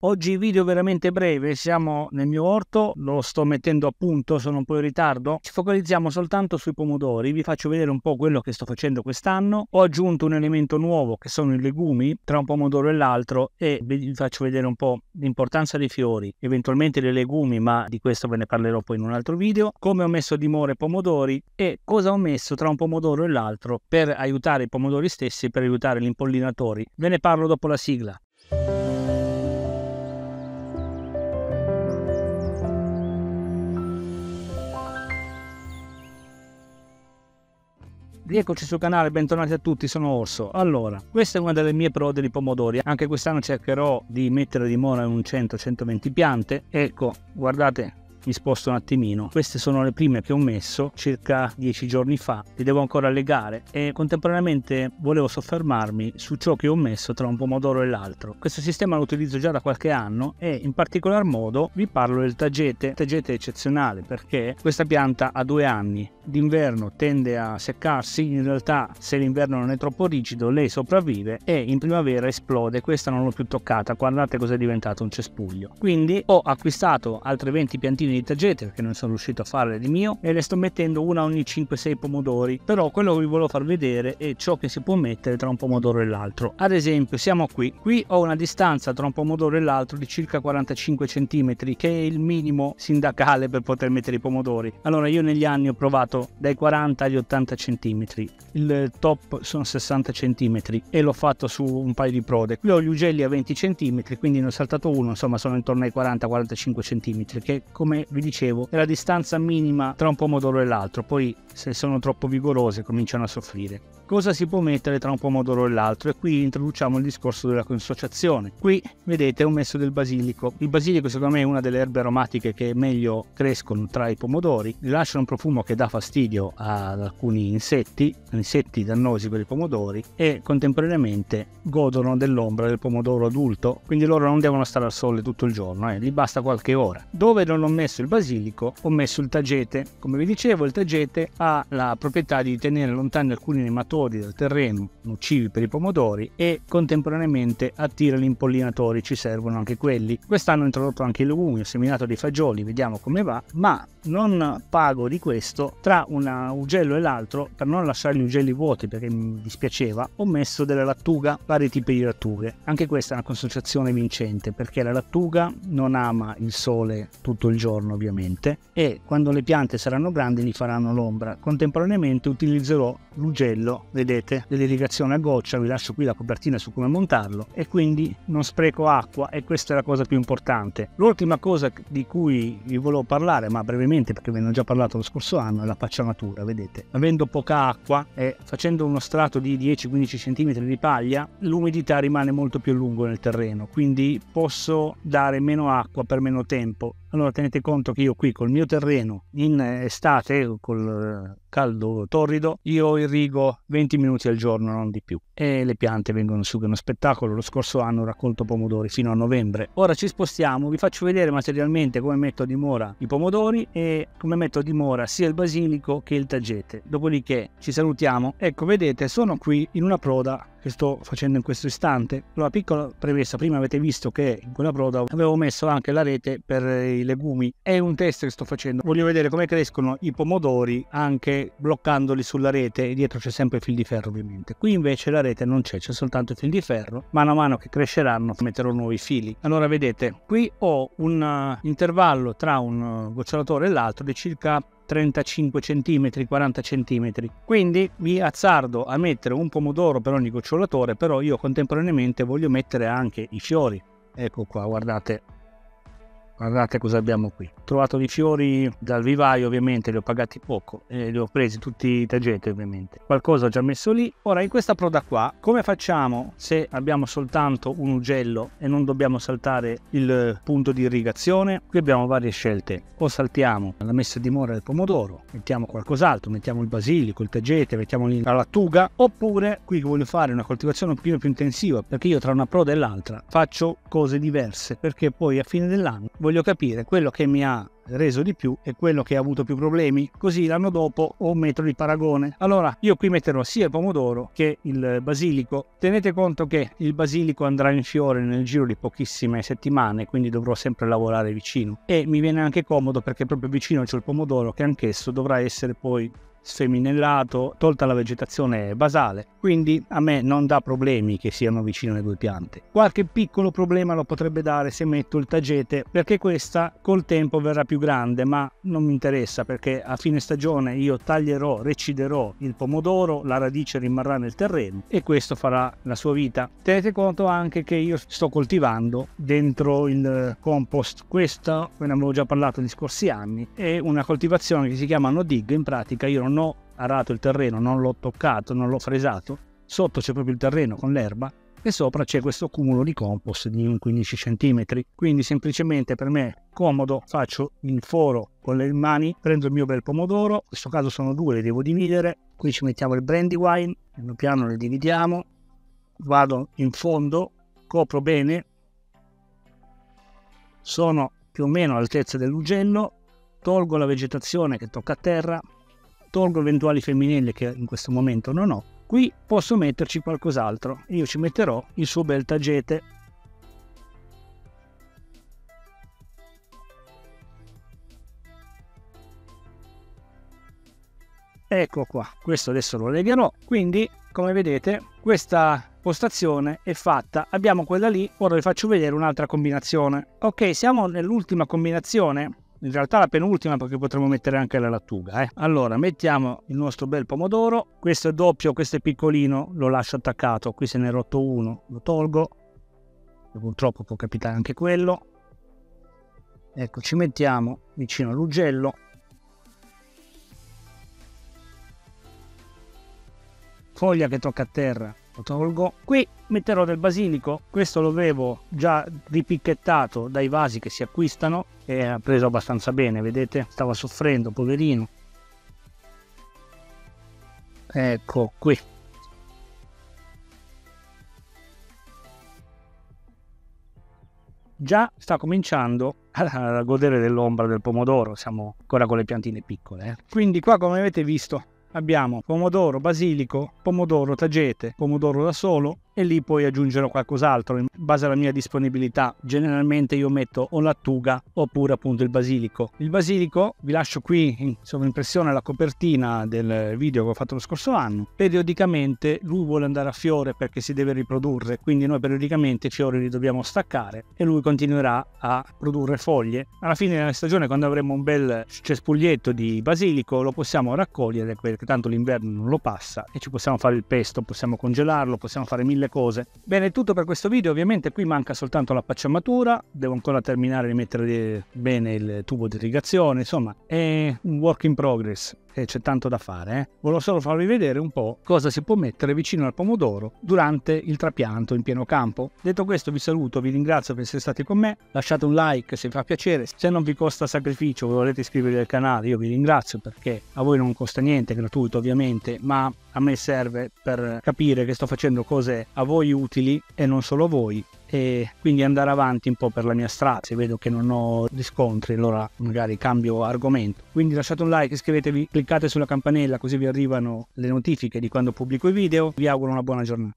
Oggi video veramente breve, siamo nel mio orto, lo sto mettendo a punto, sono un po' in ritardo. Ci focalizziamo soltanto sui pomodori, vi faccio vedere un po' quello che sto facendo quest'anno. Ho aggiunto un elemento nuovo che sono i legumi tra un pomodoro e l'altro e vi faccio vedere un po' l'importanza dei fiori, eventualmente dei legumi, ma di questo ve ne parlerò poi in un altro video. Come ho messo a dimora i pomodori e cosa ho messo tra un pomodoro e l'altro per aiutare i pomodori stessi, per aiutare gli impollinatori. Ve ne parlo dopo la sigla. Rieccoci sul canale, bentornati a tutti, sono Orso. Allora, questa è una delle mie prode di pomodori, anche quest'anno cercherò di mettere di mora un 100-120 piante. Ecco, guardate mi sposto un attimino. Queste sono le prime che ho messo circa 10 giorni fa, le devo ancora legare e contemporaneamente volevo soffermarmi su ciò che ho messo tra un pomodoro e l'altro. Questo sistema lo utilizzo già da qualche anno e in particolar modo vi parlo del tagete. Tagete è eccezionale perché questa pianta ha due anni, d'inverno tende a seccarsi, in realtà se l'inverno non è troppo rigido lei sopravvive e in primavera esplode, questa non l'ho più toccata, guardate cosa è diventato un cespuglio. Quindi ho acquistato altre 20 piantine di tagete perché non sono riuscito a fare di mio e le sto mettendo una ogni 5-6 pomodori. Però quello che vi volevo far vedere è ciò che si può mettere tra un pomodoro e l'altro. Ad esempio siamo qui. Qui ho una distanza tra un pomodoro e l'altro di circa 45 cm che è il minimo sindacale per poter mettere i pomodori. Allora io negli anni ho provato dai 40 agli 80 cm il top sono 60 cm e l'ho fatto su un paio di prode. Qui ho gli ugelli a 20 cm quindi ne ho saltato uno insomma sono intorno ai 40-45 cm che come vi dicevo, è la distanza minima tra un pomodoro e l'altro, poi se sono troppo vigorose cominciano a soffrire. Cosa si può mettere tra un pomodoro e l'altro? E qui introduciamo il discorso della consociazione. Qui vedete ho messo del basilico. Il basilico secondo me è una delle erbe aromatiche che meglio crescono tra i pomodori, rilasciano un profumo che dà fastidio ad alcuni insetti, insetti dannosi per i pomodori e contemporaneamente godono dell'ombra del pomodoro adulto, quindi loro non devono stare al sole tutto il giorno, eh, gli basta qualche ora. Dove non ho messo il basilico ho messo il tagete. Come vi dicevo il tagete ha ha la proprietà di tenere lontani alcuni nematori dal terreno nocivi per i pomodori e contemporaneamente attira gli impollinatori, ci servono anche quelli. Quest'anno ho introdotto anche i legumi, ho seminato dei fagioli, vediamo come va, ma non pago di questo tra un ugello e l'altro per non lasciare gli ugelli vuoti perché mi dispiaceva ho messo della lattuga vari tipi di lattughe anche questa è una consociazione vincente perché la lattuga non ama il sole tutto il giorno ovviamente e quando le piante saranno grandi gli faranno l'ombra. Contemporaneamente utilizzerò l'ugello vedete dell'irrigazione a goccia vi lascio qui la copertina su come montarlo e quindi non spreco acqua e questa è la cosa più importante. L'ultima cosa di cui vi volevo parlare ma brevemente brevemente perché ve ne ho già parlato lo scorso anno, è la pacciamatura, vedete. Avendo poca acqua e facendo uno strato di 10-15 cm di paglia, l'umidità rimane molto più a lungo nel terreno, quindi posso dare meno acqua per meno tempo. Allora tenete conto che io qui col mio terreno in estate, col eh, caldo torrido, io irrigo 20 minuti al giorno, non di più. E le piante vengono su, che è uno spettacolo. Lo scorso anno ho raccolto pomodori fino a novembre. Ora ci spostiamo, vi faccio vedere materialmente come metto a dimora i pomodori e come metto a dimora sia il basilico che il tagete. Dopodiché ci salutiamo. Ecco, vedete, sono qui in una proda che sto facendo in questo istante. Allora, piccola premessa, prima avete visto che in quella proda avevo messo anche la rete per i legumi. È un test che sto facendo. Voglio vedere come crescono i pomodori anche bloccandoli sulla rete dietro c'è sempre il fil di ferro ovviamente. Qui invece la rete non c'è, c'è soltanto il fil di ferro. Mano a mano che cresceranno metterò nuovi fili. Allora vedete, qui ho un uh, intervallo tra un uh, gocciolatore e l'altro di circa 35 cm, 40 cm. Quindi vi azzardo a mettere un pomodoro per ogni gocciolatore, però io contemporaneamente voglio mettere anche i fiori. Ecco qua, guardate Guardate cosa abbiamo qui. Ho trovato dei fiori dal vivaio, ovviamente li ho pagati poco e li ho presi tutti i taggetti, ovviamente. Qualcosa ho già messo lì. Ora, in questa proda qua, come facciamo se abbiamo soltanto un ugello e non dobbiamo saltare il punto di irrigazione? Qui abbiamo varie scelte. O saltiamo la messa a dimora del pomodoro, mettiamo qualcos'altro, mettiamo il basilico, il taggete, mettiamo la lattuga, oppure qui voglio fare una coltivazione un pochino più intensiva, perché io tra una proda e l'altra faccio cose diverse, perché poi a fine dell'anno voglio capire quello che mi ha reso di più e quello che ha avuto più problemi, così l'anno dopo ho un metro di paragone. Allora io qui metterò sia il pomodoro che il basilico. Tenete conto che il basilico andrà in fiore nel giro di pochissime settimane, quindi dovrò sempre lavorare vicino e mi viene anche comodo perché proprio vicino c'è il pomodoro che anch'esso dovrà essere poi sfeminellato, tolta la vegetazione basale, quindi a me non dà problemi che siano vicino le due piante. Qualche piccolo problema lo potrebbe dare se metto il tagete, perché questa col tempo verrà più grande, ma non mi interessa perché a fine stagione io taglierò, reciderò il pomodoro, la radice rimarrà nel terreno e questo farà la sua vita. Tenete conto anche che io sto coltivando dentro il compost, questo ve ne avevo già parlato negli scorsi anni, è una coltivazione che si chiama no dig, in pratica io non ho arato il terreno, non l'ho toccato, non l'ho fresato, sotto c'è proprio il terreno con l'erba e sopra c'è questo cumulo di compost di un 15 cm. Quindi semplicemente per me comodo, faccio il foro con le mani, prendo il mio bel pomodoro, in questo caso sono due, le devo dividere, qui ci mettiamo il brandy wine, piano piano le dividiamo, vado in fondo, copro bene, sono più o meno all'altezza dell'ugello, tolgo la vegetazione che tocca a terra, tolgo eventuali femminelle che in questo momento non ho. Qui posso metterci qualcos'altro. Io ci metterò il suo bel tagete. Ecco qua, questo adesso lo legherò. Quindi, come vedete, questa postazione è fatta. Abbiamo quella lì, ora vi faccio vedere un'altra combinazione. Ok, siamo nell'ultima combinazione in realtà la penultima perché potremmo mettere anche la lattuga. Eh. Allora mettiamo il nostro bel pomodoro, questo è doppio, questo è piccolino, lo lascio attaccato, qui se ne è rotto uno, lo tolgo, purtroppo può capitare anche quello. Ecco, ci mettiamo vicino all'ugello. Foglia che tocca a terra, lo tolgo. Qui metterò del basilico, questo lo avevo già ripicchettato dai vasi che si acquistano e ha preso abbastanza bene, vedete? Stava soffrendo, poverino. Ecco qui. Già sta cominciando a godere dell'ombra del pomodoro, siamo ancora con le piantine piccole. Eh? Quindi qua come avete visto abbiamo pomodoro, basilico, pomodoro, tagete, pomodoro da solo e lì poi aggiungerò qualcos'altro in base alla mia disponibilità. Generalmente io metto o lattuga oppure appunto il basilico. Il basilico vi lascio qui in sovrimpressione la copertina del video che ho fatto lo scorso anno. Periodicamente lui vuole andare a fiore perché si deve riprodurre, quindi noi periodicamente i fiori li dobbiamo staccare e lui continuerà a produrre foglie. Alla fine della stagione quando avremo un bel cespuglietto di basilico lo possiamo raccogliere perché tanto l'inverno non lo passa e ci possiamo fare il pesto, possiamo congelarlo, possiamo fare mille cose. Bene, è tutto per questo video, ovviamente qui manca soltanto la pacciamatura, devo ancora terminare di mettere bene il tubo di irrigazione, insomma è un work in progress e c'è tanto da fare. Eh? Volevo solo farvi vedere un po' cosa si può mettere vicino al pomodoro durante il trapianto in pieno campo. Detto questo vi saluto, vi ringrazio per essere stati con me, lasciate un like se vi fa piacere, se non vi costa sacrificio volete iscrivervi al canale io vi ringrazio perché a voi non costa niente, è gratuito ovviamente, ma a me serve per capire che sto facendo cose a voi utili e non solo a voi e quindi andare avanti un po' per la mia strada se vedo che non ho riscontri allora magari cambio argomento. Quindi lasciate un like iscrivetevi cliccate sulla campanella così vi arrivano le notifiche di quando pubblico i video. Vi auguro una buona giornata